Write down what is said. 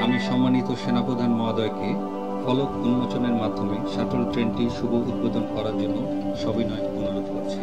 আমি সম্মানিত সেনাপ্রধান মহোদয়কে ফলক উন্মোচনের মাধ্যমে শাটল ট্রেনটি শুভ উদ্বোধন করার জন্য সবিনয় অনুরোধ করছি।